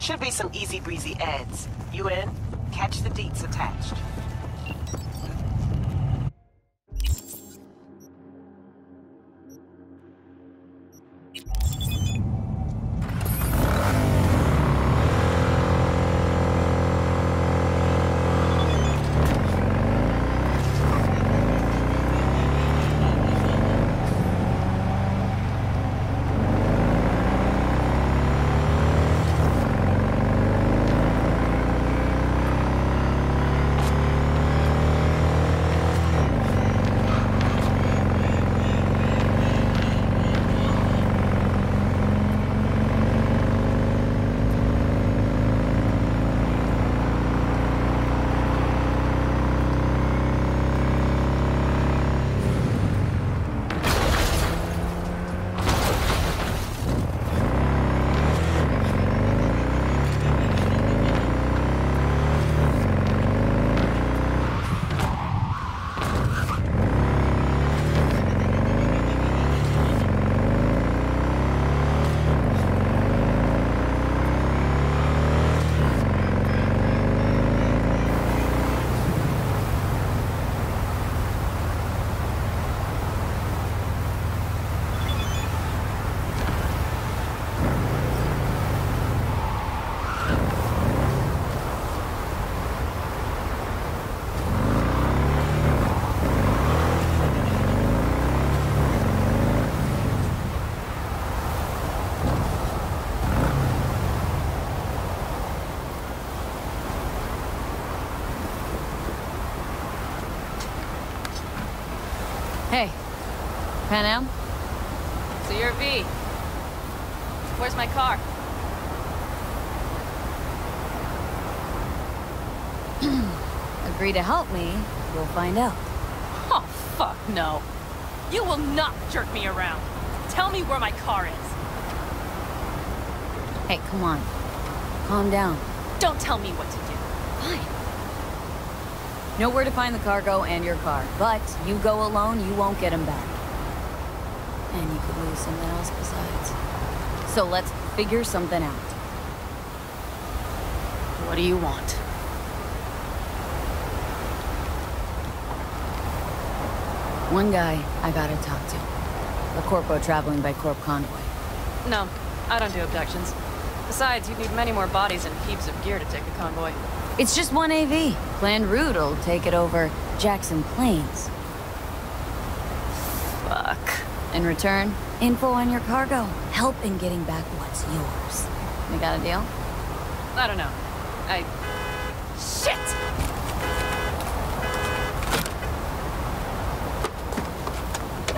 Should be some easy breezy ads. You in? Catch the deets attached. Hey, Panam? So you're V. Where's my car? Agree to help me, you'll find out. Oh, fuck no. You will not jerk me around. Tell me where my car is. Hey, come on. Calm down. Don't tell me what to do. Fine. Know where to find the cargo and your car, but you go alone, you won't get him back. And you could lose something else besides. So let's figure something out. What do you want? One guy I gotta talk to. A corpo traveling by Corp convoy. No, I don't do abductions. Besides, you'd need many more bodies and heaps of gear to take a convoy. It's just one AV. Planned route will take it over Jackson Plains. In return, info on your cargo. Help in getting back what's yours. We got a deal? I don't know. I... Shit!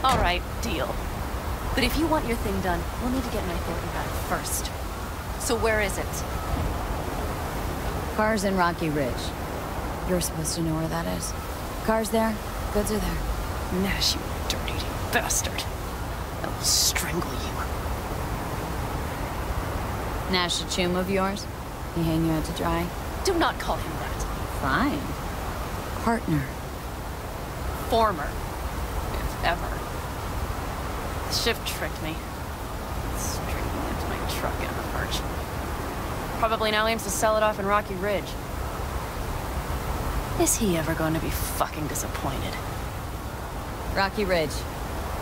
Alright, deal. But if you want your thing done, we'll need to get my Thorton back first. So where is it? Car's in Rocky Ridge. You're supposed to know where that is. Car's there, goods are there. Nash, you dirty bastard. Will strangle you. Nash a chum of yours? He hang you out to dry? Do not call him that. Fine. Partner. Former. If ever. The shift tricked me. Straight into my truck and the merch. Probably now aims to sell it off in Rocky Ridge. Is he ever going to be fucking disappointed? Rocky Ridge.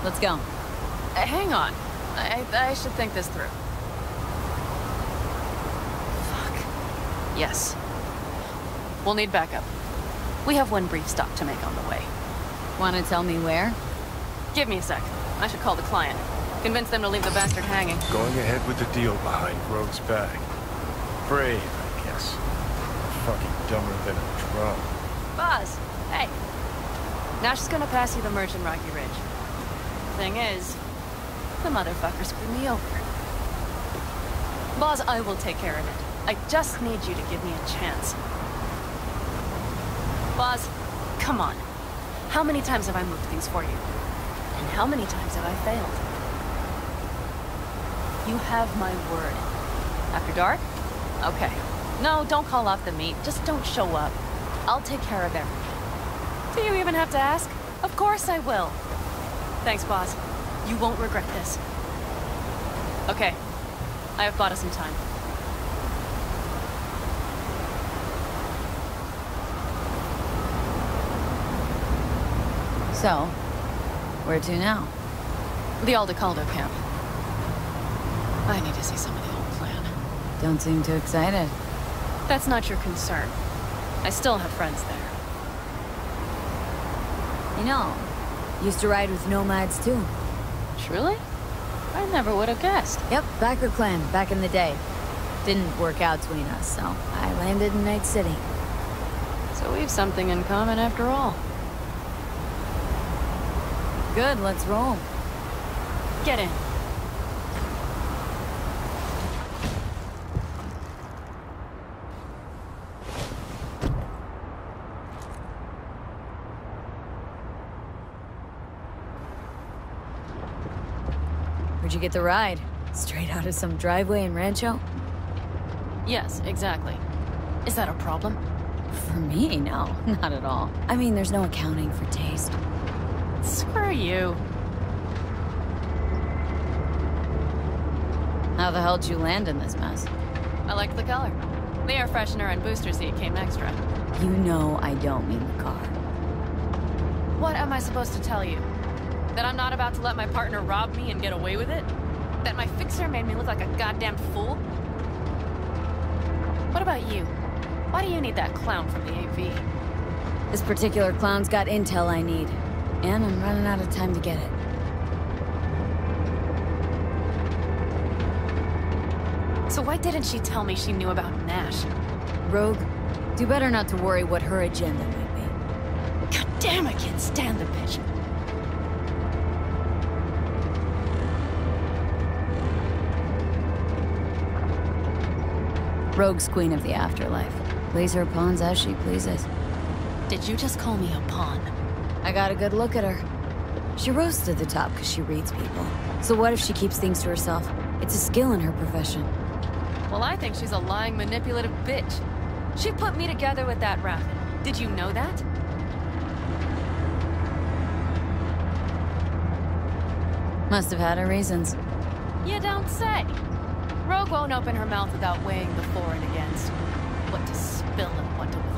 Let's go. Uh, hang on. I, I should think this through. Fuck. Yes. We'll need backup. We have one brief stop to make on the way. Wanna tell me where? Give me a sec. I should call the client. Convince them to leave the bastard hanging. Going ahead with the deal behind Rogue's back. Brave, I guess. Fucking dumber than a drum. Buzz, hey. Nash is gonna pass you the merch in Rocky Ridge. Thing is, the motherfucker screwed me over. Boss, I will take care of it. I just need you to give me a chance. Boss, come on. How many times have I moved things for you? And how many times have I failed? You have my word. After dark? Okay. No, don't call off the meet. Just don't show up. I'll take care of everything. Do you even have to ask? Of course I will. Thanks, boss. You won't regret this. Okay. I have bought us some time. So, where to now? The Aldecaldo camp. I need to see some of the old plan. Don't seem too excited. That's not your concern. I still have friends there. You know, used to ride with nomads too. Truly? I never would have guessed. Yep, Bakker clan, back in the day. Didn't work out between us, so I landed in Night City. So we've something in common after all. Good, let's roll. Get in. You get the ride? Straight out of some driveway in Rancho? Yes, exactly. Is that a problem? For me, no, not at all. I mean, there's no accounting for taste. Screw you. How the hell did you land in this mess? I liked the color. The air freshener and booster seat came extra. You know I don't mean the car. What am I supposed to tell you? That I'm not about to let my partner rob me and get away with it? That my fixer made me look like a goddamn fool? What about you? Why do you need that clown from the AV? This particular clown's got intel I need. And I'm running out of time to get it. So why didn't she tell me she knew about Nash? Rogue, do better not to worry what her agenda might be. God damn, I can't stand the bitch. Rogue's queen of the afterlife. Plays her pawns as she pleases. Did you just call me a pawn? I got a good look at her. She rose to the top because she reads people. So what if she keeps things to herself? It's a skill in her profession. Well, I think she's a lying, manipulative bitch. She put me together with that rat. Did you know that? Must have had her reasons. You don't say. Rogue won't open her mouth without weighing the for and against. What to spill and what to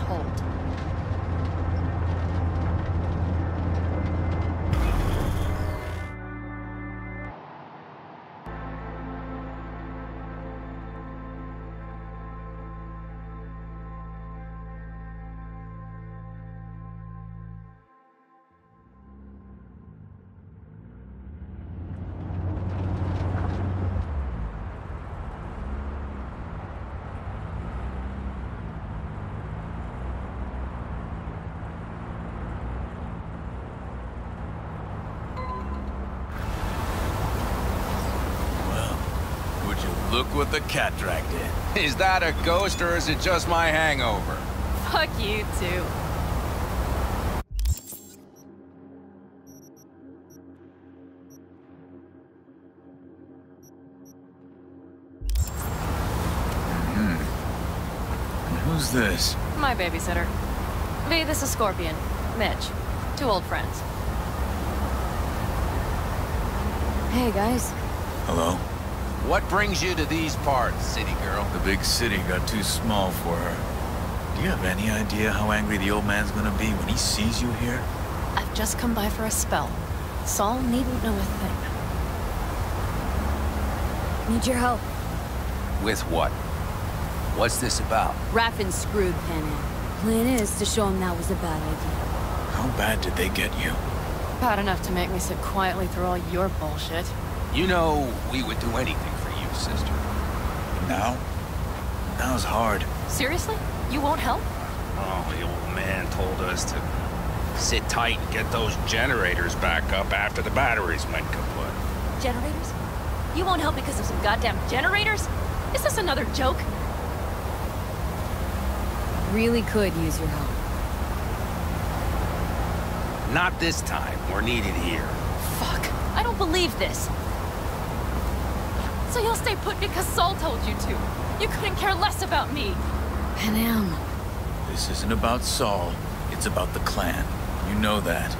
the cat dragged in? Is that a ghost or is it just my hangover? Fuck you too. Hmm. Who's this? My babysitter. V, this is Scorpion. Mitch. Two old friends. Hey, guys. Hello? What brings you to these parts, city girl? The big city got too small for her. Do you have any idea how angry the old man's gonna be when he sees you here? I've just come by for a spell. Saul needn't know a thing. Need your help. With what? What's this about? Raffen screwed Panam. Plan is to show him that was a bad idea. How bad did they get you? Bad enough to make me sit quietly through all your bullshit. You know we would do anything for sister. Now? Now's hard. Seriously? You won't help? Oh, the old man told us to sit tight and get those generators back up after the batteries went kaput. Generators? You won't help because of some goddamn generators? Is this another joke? Really could use your help. Not this time. We're needed here. Fuck. I don't believe this. So you'll stay put because Saul told you to. You couldn't care less about me. Panam. This isn't about Saul. It's about the clan. You know that.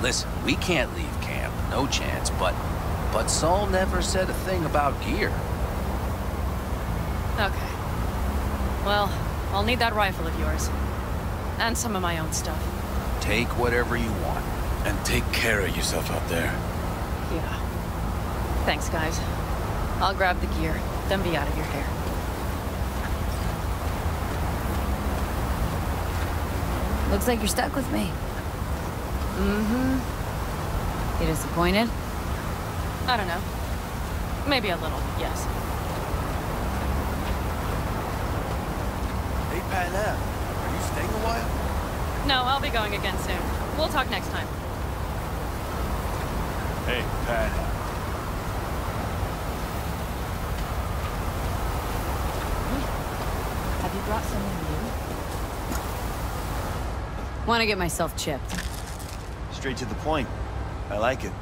Listen, we can't leave camp. No chance, but... But Saul never said a thing about gear. Okay. Well, I'll need that rifle of yours. And some of my own stuff. Take whatever you want. And take care of yourself out there. Yeah. Thanks, guys. I'll grab the gear, then be out of your hair. Looks like you're stuck with me. Mm-hmm. You disappointed? I don't know. Maybe a little, yes. Hey, Panam, are you staying a while? No, I'll be going again soon. We'll talk next time. Hey, Pat. Have you brought someone new? Want to get myself chipped. Straight to the point. I like it.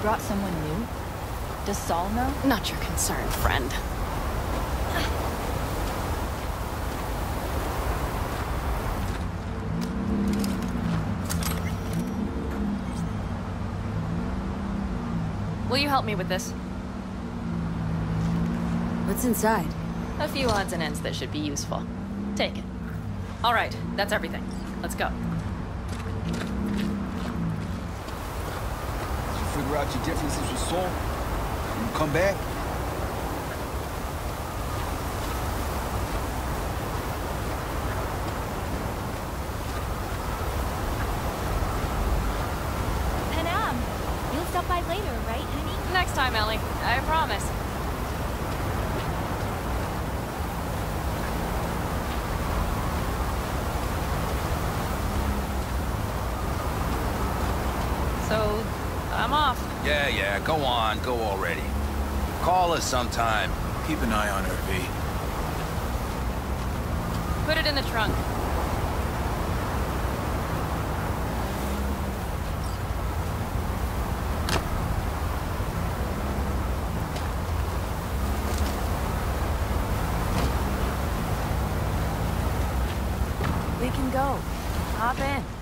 Brought someone new? Does Saul know? Not your concern, friend. Will you help me with this? What's inside? A few odds and ends that should be useful. Take it. All right, that's everything. Let's go. Figure out your differences with Saul? You come back? On, go already. Call us sometime. Keep an eye on her, V. Put it in the trunk. We can go. Hop in.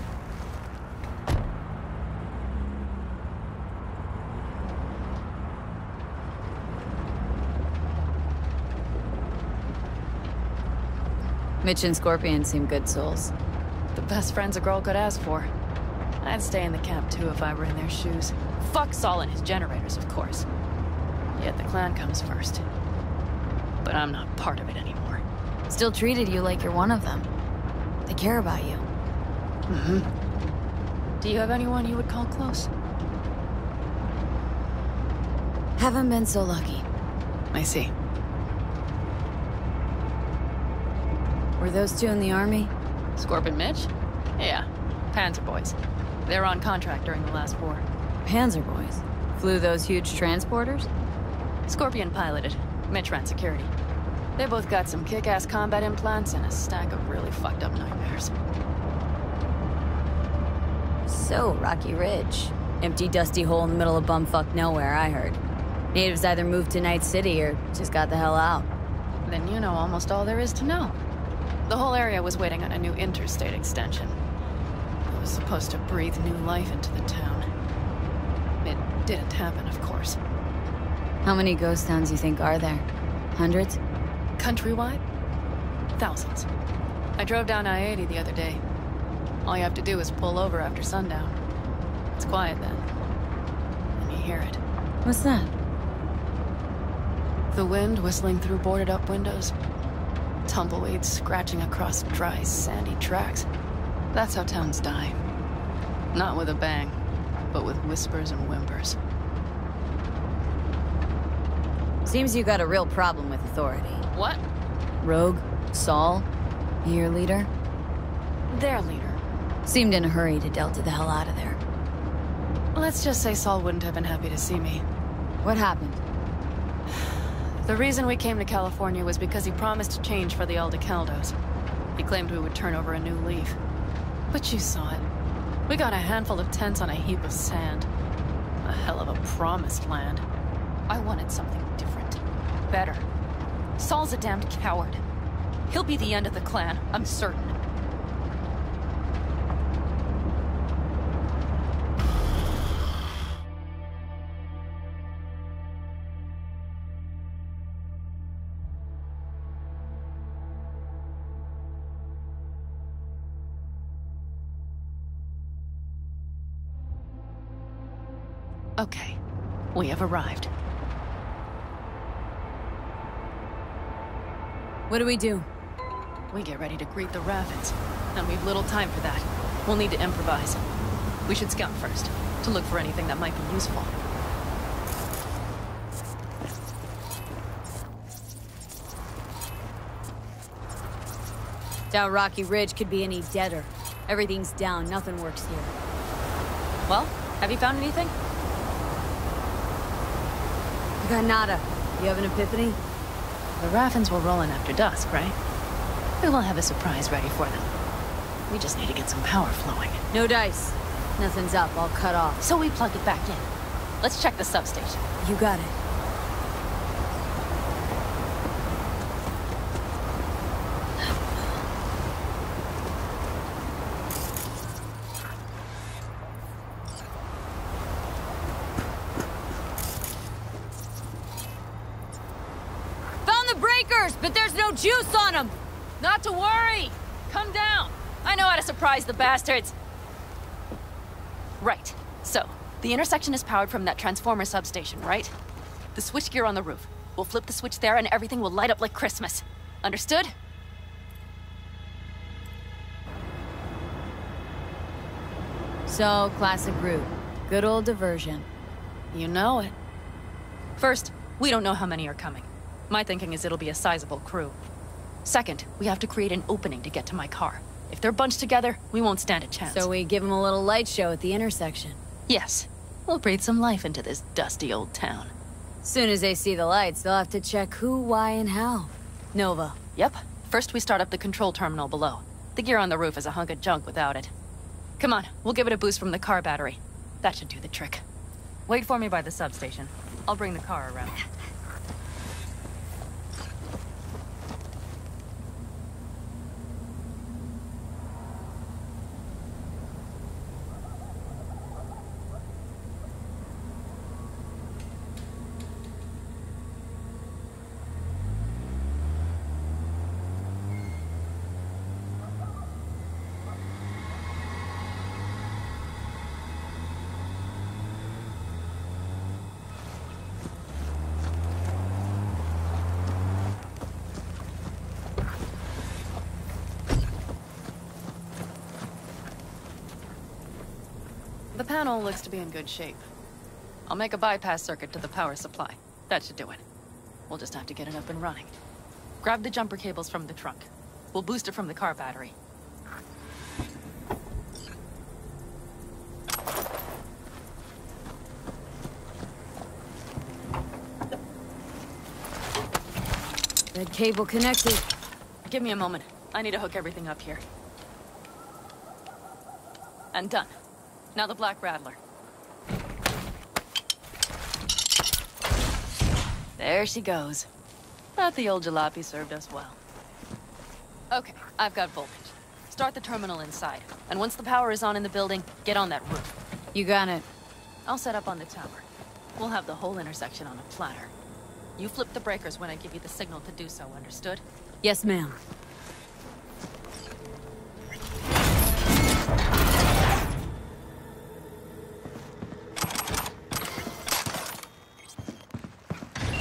Mitch and Scorpion seem good souls. The best friends a girl could ask for. I'd stay in the camp too if I were in their shoes. Fuck Saul and his generators, of course. Yet the clan comes first. But I'm not part of it anymore. Still treated you like you're one of them. They care about you. Mm-hmm. Do you have anyone you would call close? Haven't been so lucky. I see. Were those two in the army? Scorp and Mitch? Yeah, Panzer boys. They were on contract during the last war. Panzer boys. Flew those huge transporters? Scorpion piloted. Mitch ran security. They both got some kick-ass combat implants and a stack of really fucked up nightmares. So, Rocky Ridge. Empty, dusty hole in the middle of bumfuck nowhere, I heard. Natives either moved to Night City or just got the hell out. Then you know almost all there is to know. The whole area was waiting on a new interstate extension. It was supposed to breathe new life into the town. It didn't happen, of course. How many ghost towns you think are there? Hundreds? Countrywide? Thousands. I drove down I-80 the other day. All you have to do is pull over after sundown. It's quiet then. And you hear it. What's that? The wind whistling through boarded up windows. Tumbleweeds scratching across dry, sandy tracks. That's how towns die. Not with a bang, but with whispers and whimpers. Seems you got a real problem with authority. What? Rogue? Saul? Your leader? Their leader. Seemed in a hurry to delta the hell out of there. Let's just say Saul wouldn't have been happy to see me. What happened? The reason we came to California was because he promised change for the Aldecaldos. He claimed we would turn over a new leaf. But you saw it. We got a handful of tents on a heap of sand. A hell of a promised land. I wanted something different. Better. Saul's a damned coward. He'll be the end of the clan, I'm certain. Okay, we have arrived. What do we do? We get ready to greet the Ravens, and we've little time for that. We'll need to improvise. We should scout first, to look for anything that might be useful. Doubt Rocky Ridge could be any deader. Everything's down, nothing works here. Well, have you found anything? Nada. You have an epiphany? The Raffens will roll in after dusk, right? We will have a surprise ready for them. We just need to get some power flowing. No dice. Nothing's up, all cut off. So we plug it back in. Let's check the substation. You got it. But there's no juice on them. Not to worry! Come down! I know how to surprise the bastards! Right. So, the intersection is powered from that transformer substation, right? The switchgear on the roof. We'll flip the switch there and everything will light up like Christmas. Understood? So, classic route. Good old diversion. You know it. First, we don't know how many are coming. My thinking is it'll be a sizable crew. Second, we have to create an opening to get to my car. If they're bunched together, we won't stand a chance. So we give them a little light show at the intersection. Yes. We'll breathe some life into this dusty old town. Soon as they see the lights, they'll have to check who, why, and how. Nova. Yep. First we start up the control terminal below. The gear on the roof is a hunk of junk without it. Come on, we'll give it a boost from the car battery. That should do the trick. Wait for me by the substation. I'll bring the car around. The panel looks to be in good shape. I'll make a bypass circuit to the power supply. That should do it. We'll just have to get it up and running. Grab the jumper cables from the trunk. We'll boost it from the car battery. Red cable connected. Give me a moment. I need to hook everything up here. And done. Now the Black Rattler. There she goes. Thought the old jalopy served us well. Okay, I've got voltage. Start the terminal inside. And once the power is on in the building, get on that roof. You got it. I'll set up on the tower. We'll have the whole intersection on a platter. You flip the breakers when I give you the signal to do so, understood? Yes, ma'am.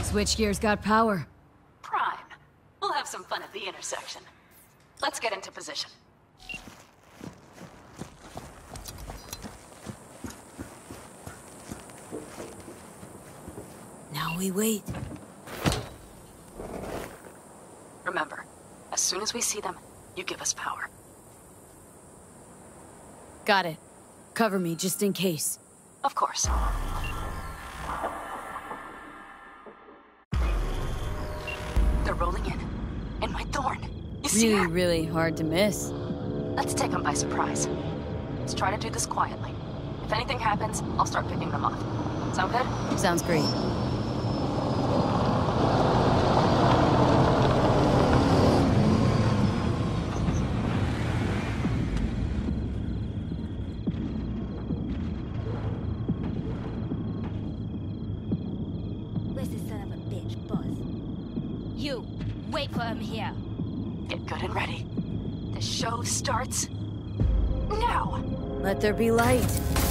Switchgear's got power. Prime. We'll have some fun at the intersection. Let's get into position. Now we wait. Remember, as soon as we see them, you give us power. Got it. Cover me, just in case. Of course. Rolling in. In my thorn. You see Really, her? really hard to miss. Let's take them by surprise. Let's try to do this quietly. If anything happens, I'll start picking them off. Sound good? Sounds great. Where's the son of a bitch, Buzz? You, wait for him here. Get good and ready. The show starts now. Let there be light.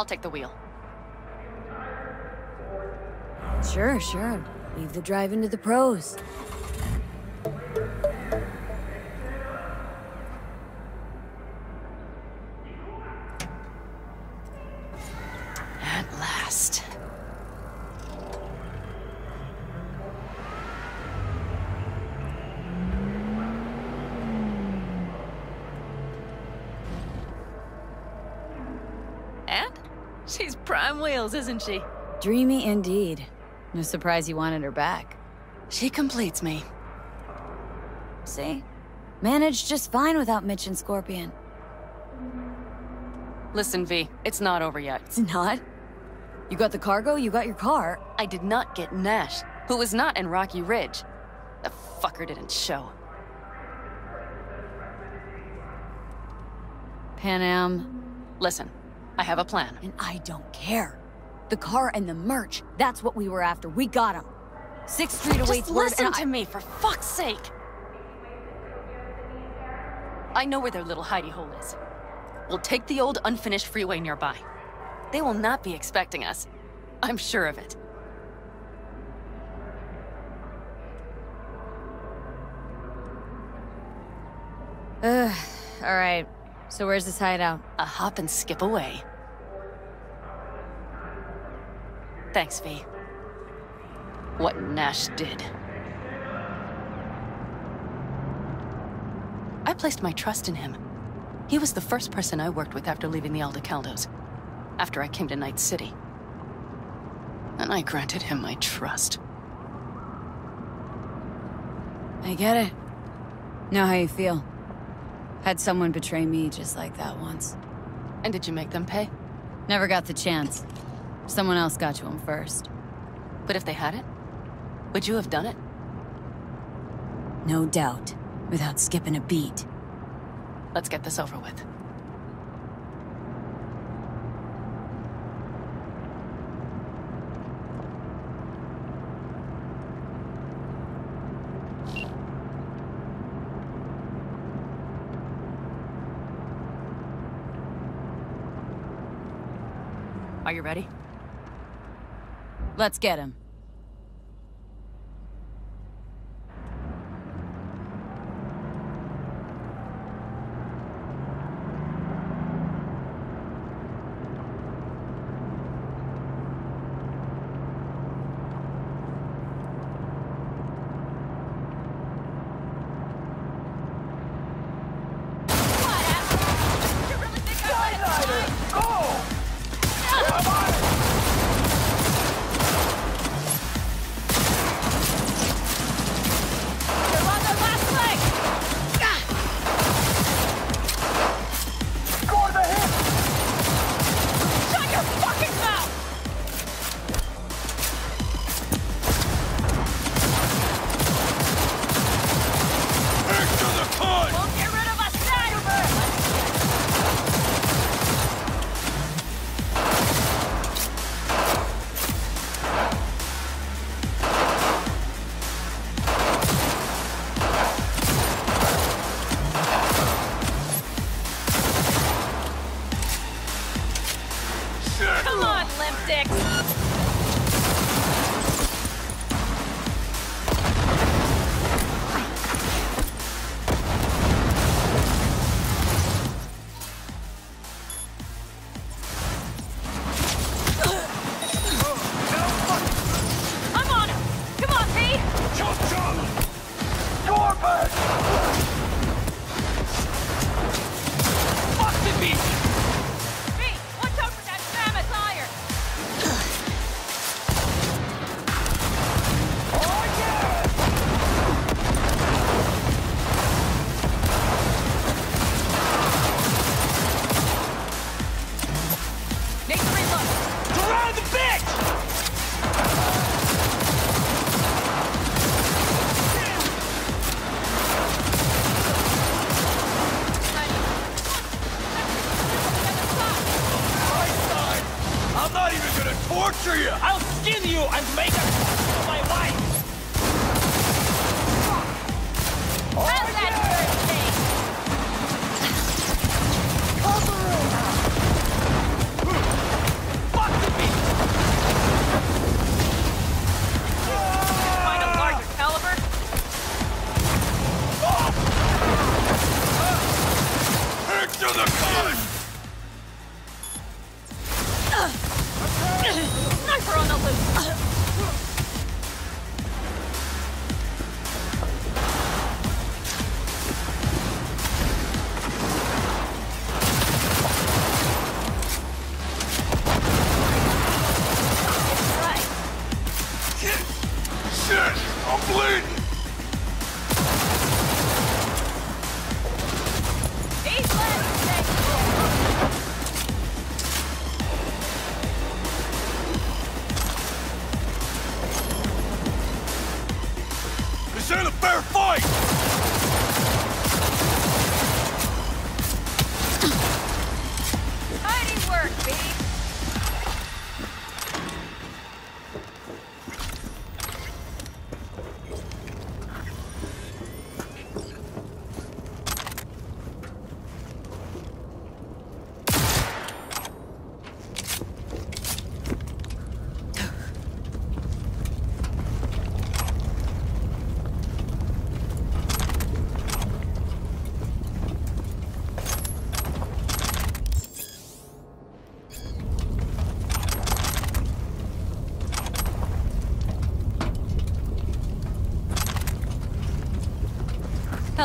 I'll take the wheel. Sure, sure. Leave the driving to the pros. Isn't she? Dreamy indeed. No surprise you wanted her back. She completes me. See? Managed just fine without Mitch and Scorpion. Listen, V, it's not over yet. It's not? You got the cargo, you got your car. I did not get Nash, who was not in Rocky Ridge. The fucker didn't show. Panam. Listen, I have a plan. And I don't care. The car and the merch, that's what we were after. We got them. Sixth Street awaits Just listen and to I- me, for fuck's sake! I know where their little hidey hole is. We'll take the old unfinished freeway nearby. They will not be expecting us. I'm sure of it. Ugh. All right. So where's this hideout? A hop and skip away. Thanks, V. What Nash did. I placed my trust in him. He was the first person I worked with after leaving the Aldecaldos. After I came to Night City. And I granted him my trust. I get it. Know how you feel. Had someone betray me just like that once. And did you make them pay? Never got the chance. Someone else got to him first. But if they had it, would you have done it? No doubt. Without skipping a beat. Let's get this over with. Are you ready? Let's get him. represent a fair fight! Mighty work, baby.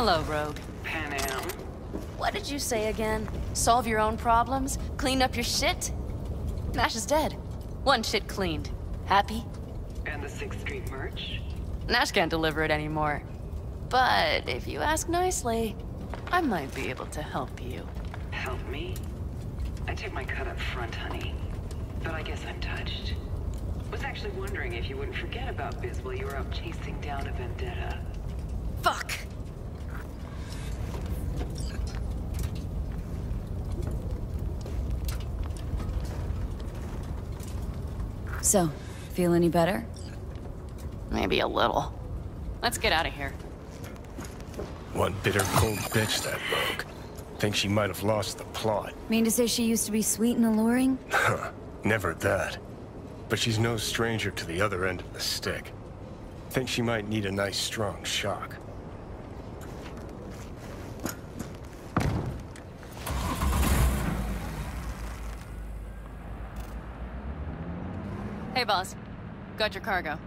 Hello, Rogue. Panam. What did you say again? Solve your own problems? Clean up your shit? Nash is dead. One shit cleaned. Happy? And the 6th Street merch? Nash can't deliver it anymore. But if you ask nicely, I might be able to help you. Help me? I took my cut up front, honey. But I guess I'm touched. Was actually wondering if you wouldn't forget about Biz while you were out chasing down a vendetta. Fuck! So, feel any better? Maybe a little. Let's get out of here. One bitter cold bitch, that rogue. Think she might have lost the plot. Mean to say she used to be sweet and alluring? Huh, never that. But she's no stranger to the other end of the stick. Think she might need a nice strong shock. Hey, boss. Got your cargo.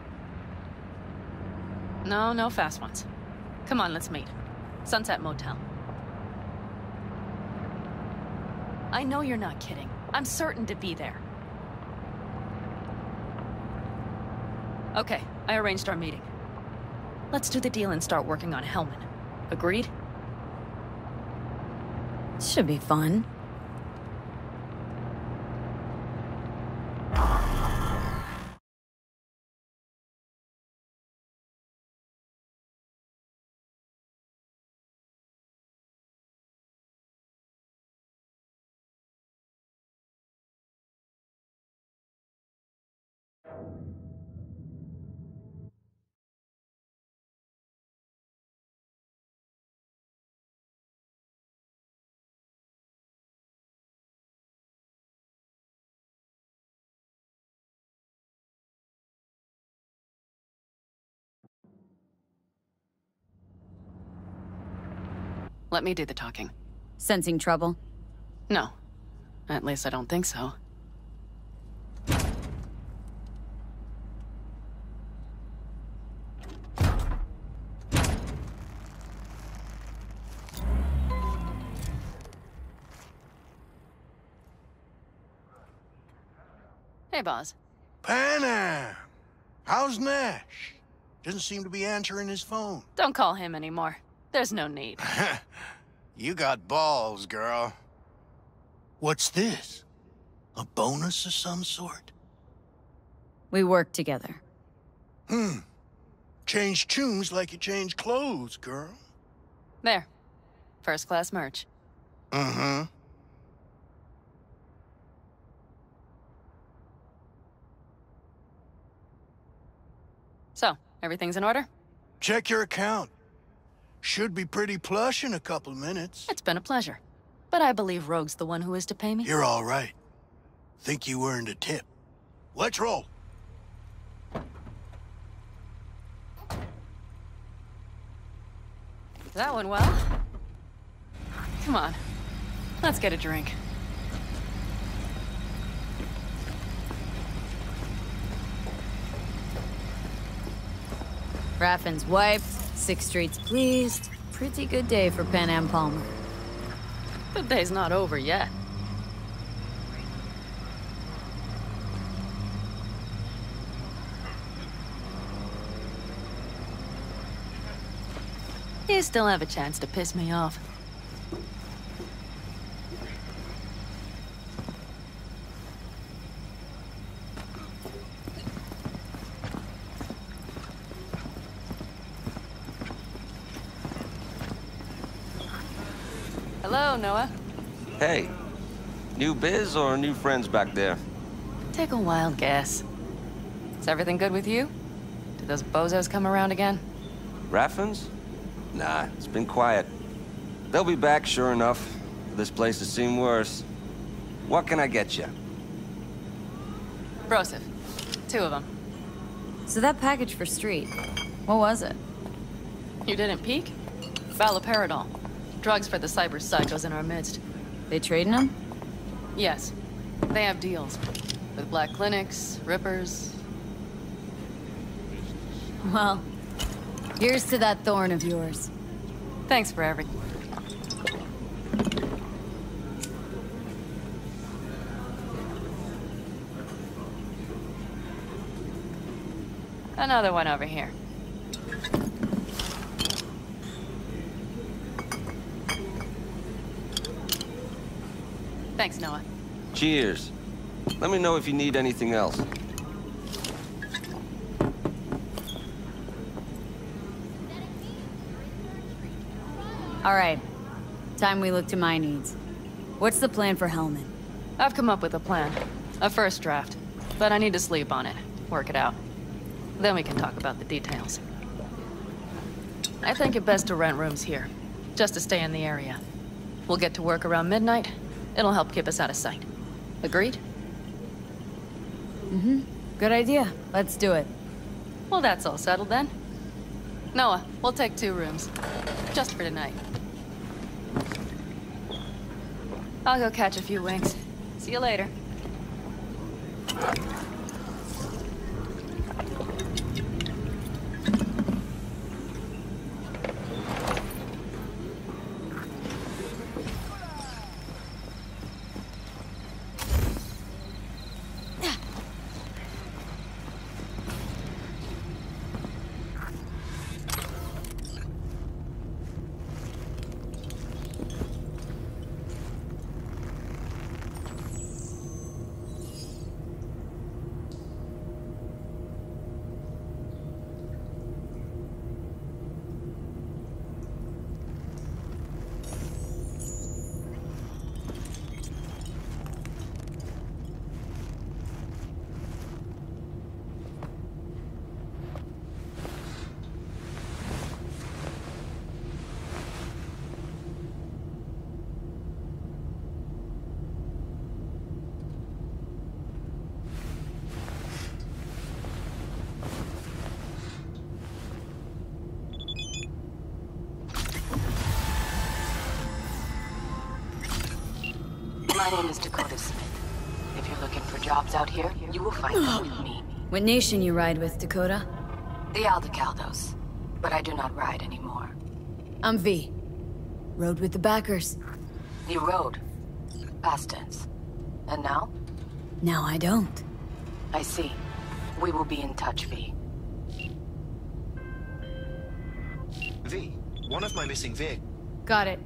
No, no fast ones. Come on, let's meet. Sunset Motel. I know you're not kidding. I'm certain to be there. Okay, I arranged our meeting. Let's do the deal and start working on Hellman. Agreed? Should be fun. Let me do the talking. Sensing trouble? No. At least I don't think so. Hey, boss. Panam! How's Nash? Doesn't seem to be answering his phone. Don't call him anymore. There's no need. you got balls, girl. What's this? A bonus of some sort? We work together. Hmm. Change tunes like you change clothes, girl. There. First class merch. Mm-hmm. So, everything's in order? Check your account. Should be pretty plush in a couple minutes. It's been a pleasure. But I believe Rogue's the one who is to pay me. You're all right. Think you earned a tip. Let's roll. That went well. Come on. Let's get a drink. Raffen's wiped, Six Streets pleased. Pretty good day for Panam Palmer. The day's not over yet. You still have a chance to piss me off. Hello, Noah. Hey, new biz or new friends back there? Take a wild guess. Is everything good with you? Did those bozos come around again? Raffens? Nah, it's been quiet. They'll be back, sure enough. This place has seen worse. What can I get you? Broseph. Two of them. So that package for Street, what was it? You didn't peek? Valoperidol. Drugs for the cyber psychos in our midst. They trading them? Yes. They have deals. With black clinics, rippers. Well, here's to that thorn of yours. Thanks for everything. Another one over here. Thanks, Noah. Cheers. Let me know if you need anything else. All right. Time we look to my needs. What's the plan for Hellman? I've come up with a plan. A first draft. But I need to sleep on it. Work it out. Then we can talk about the details. I think it best to rent rooms here. Just to stay in the area. We'll get to work around midnight. It'll help keep us out of sight. Agreed? Mm-hmm. Good idea. Let's do it. Well, that's all settled then. Noah, we'll take two rooms. Just for tonight. I'll go catch a few winks. See you later. My name is Dakota Smith. If you're looking for jobs out here, you will find them with me. What nation you ride with, Dakota? The Aldecaldos. But I do not ride anymore. I'm V. Rode with the Bakkers. You rode. Past tense. And now? Now I don't. I see. We will be in touch, V. V, one of my missing vehicles. Got it.